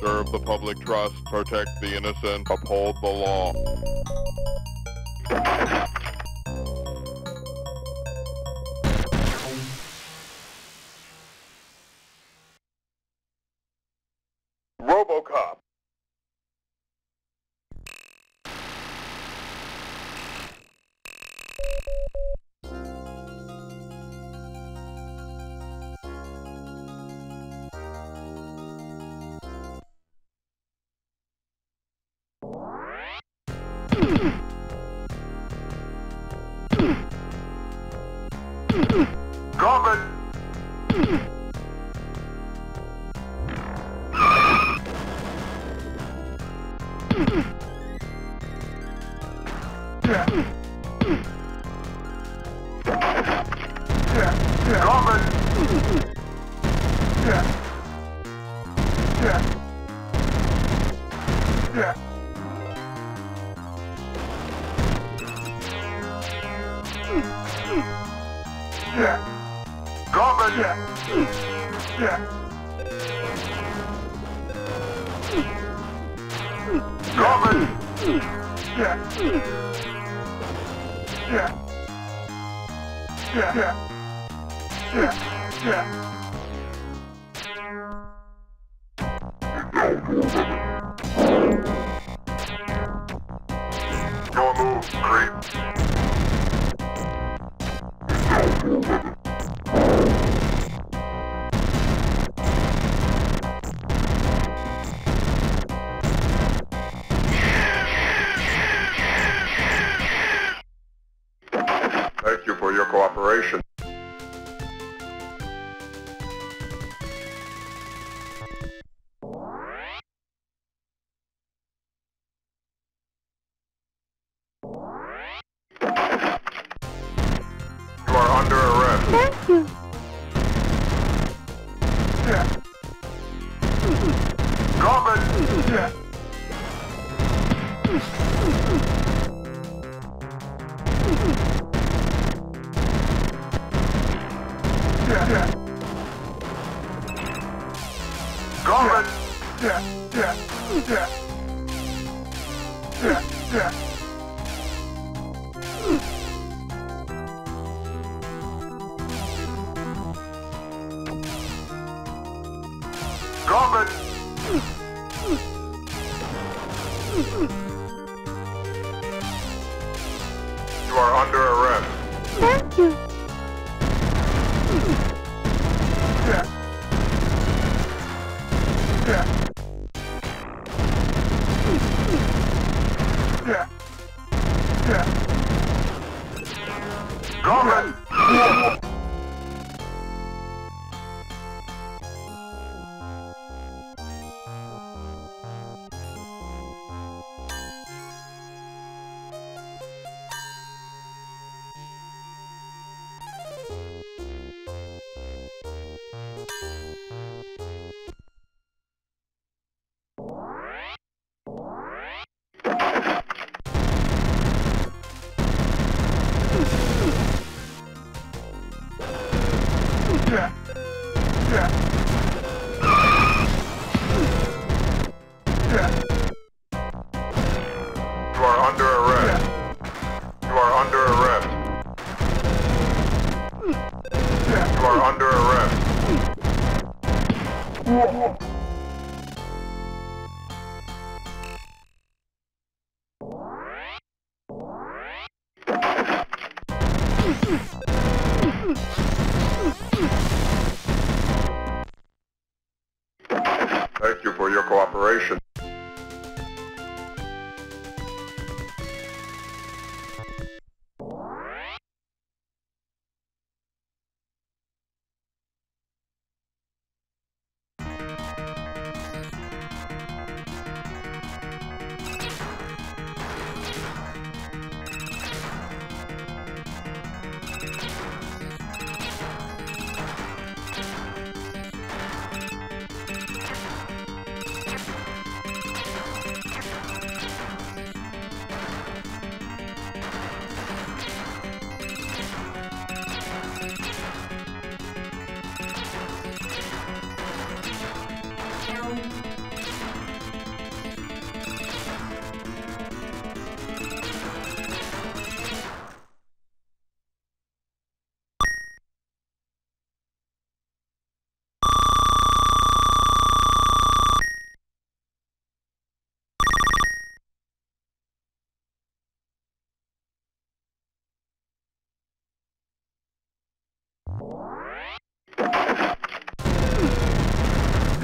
Serve the public trust, protect the innocent, uphold the law. Cover! Yeah. Супер.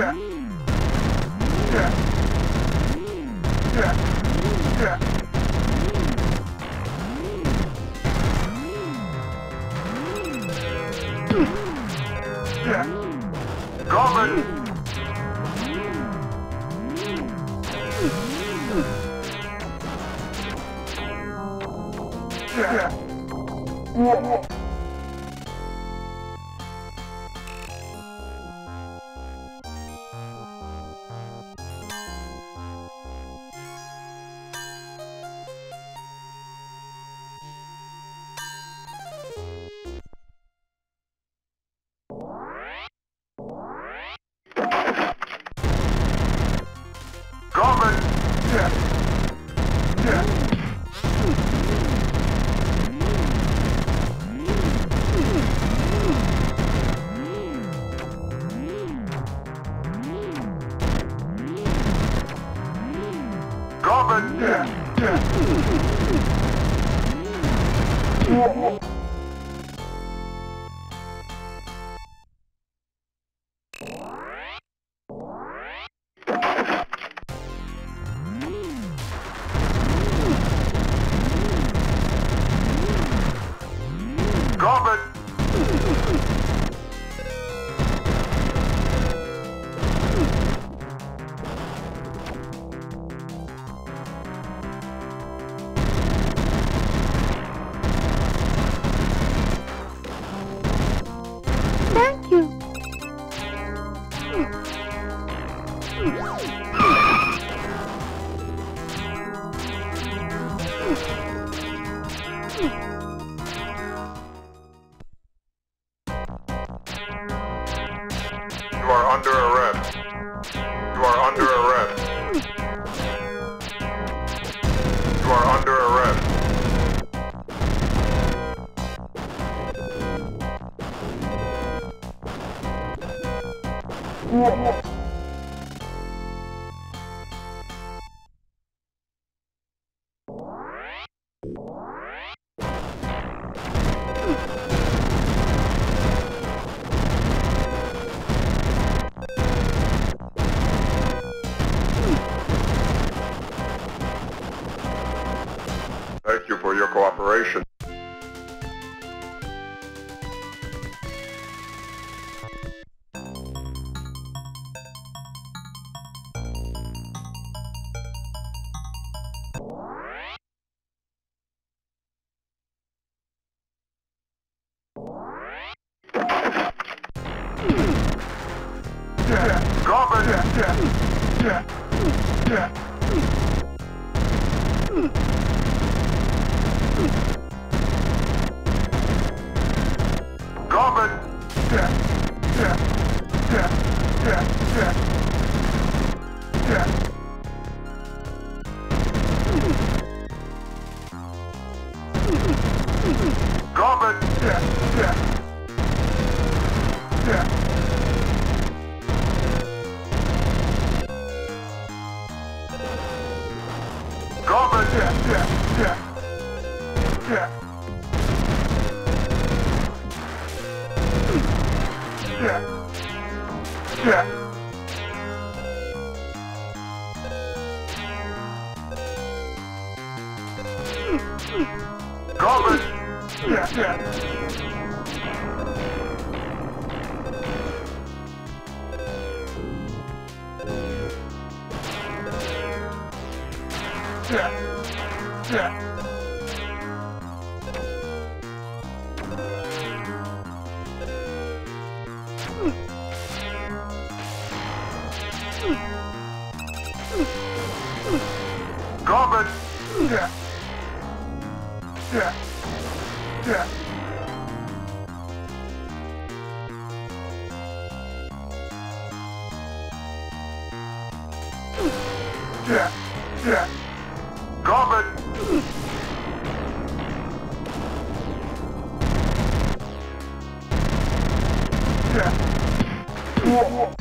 Yeah. нет, нет. Yeah. Drop it! Yeah. Yeah.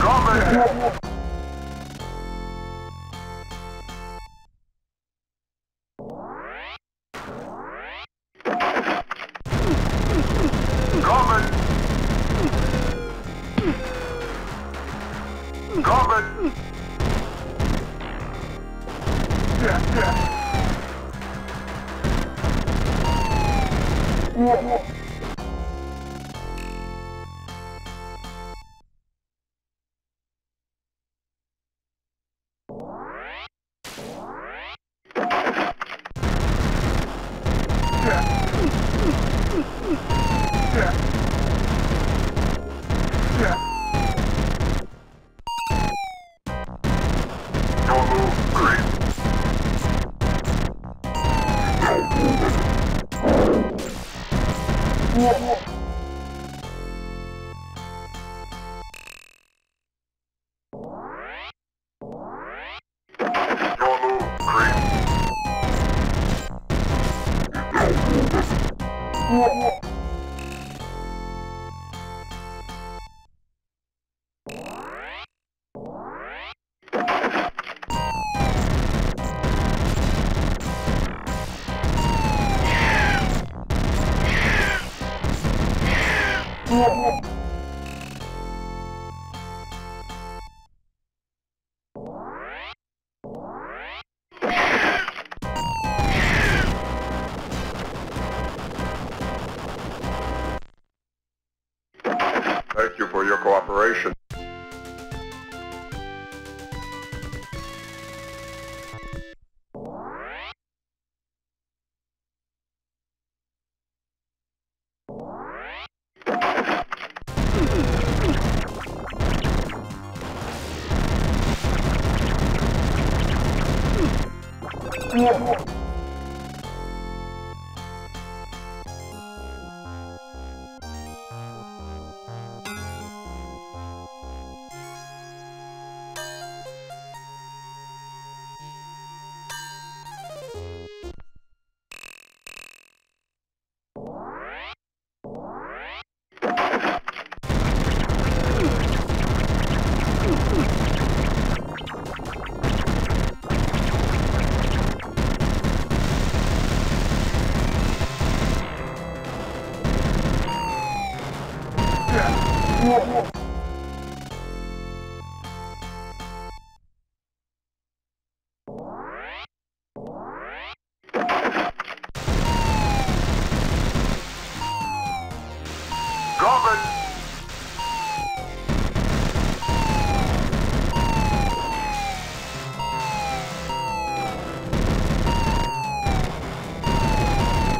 Govern!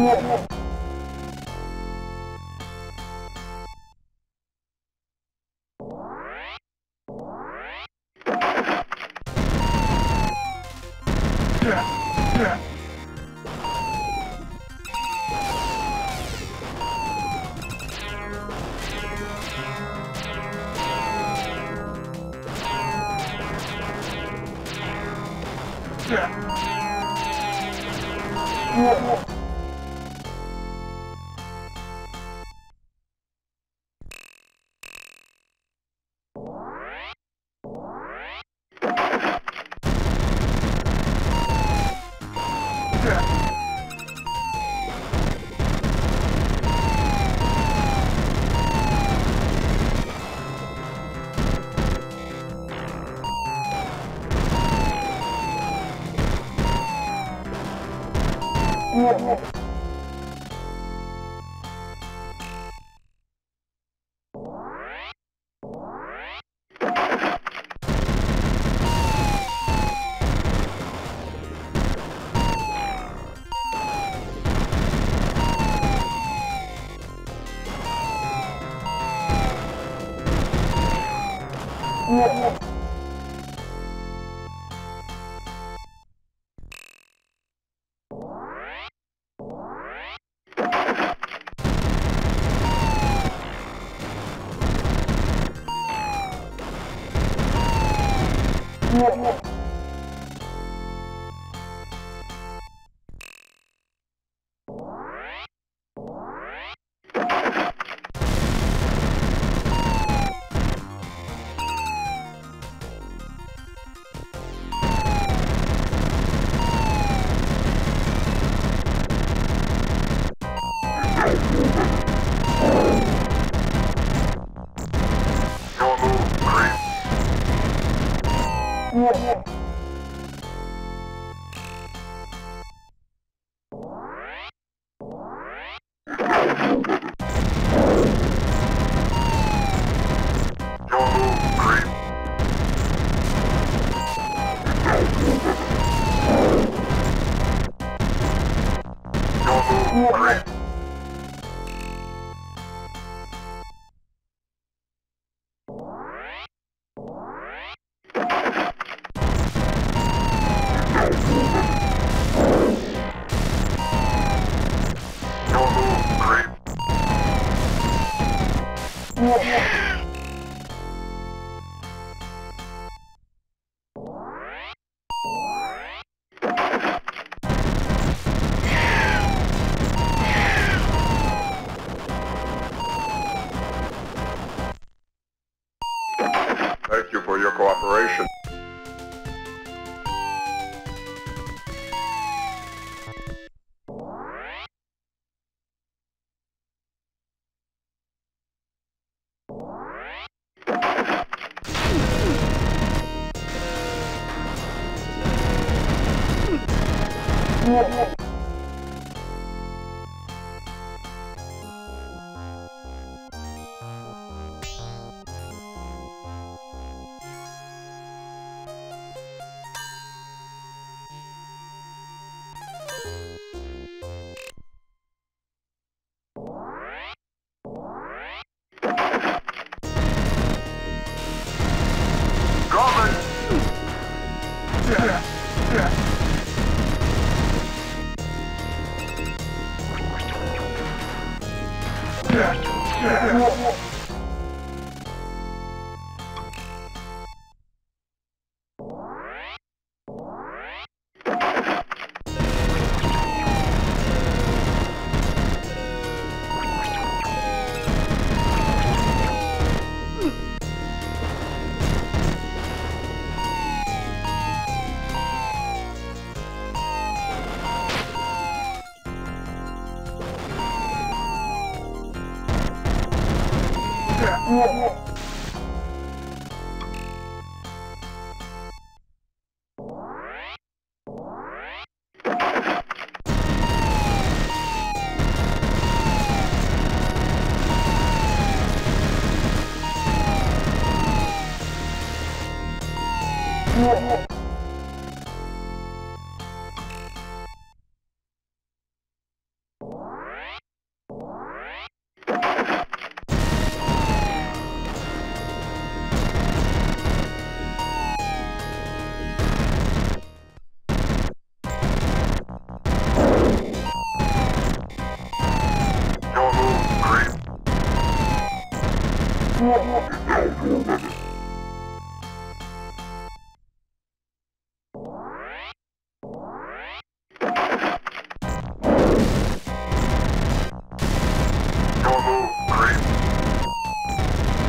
Нет, нет. 我我 Thank you for your cooperation.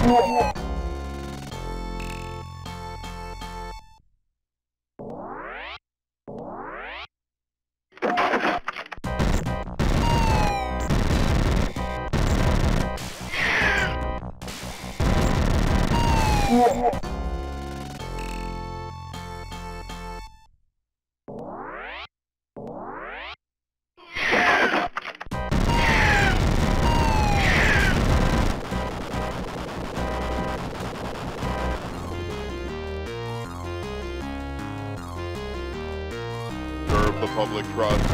Serve the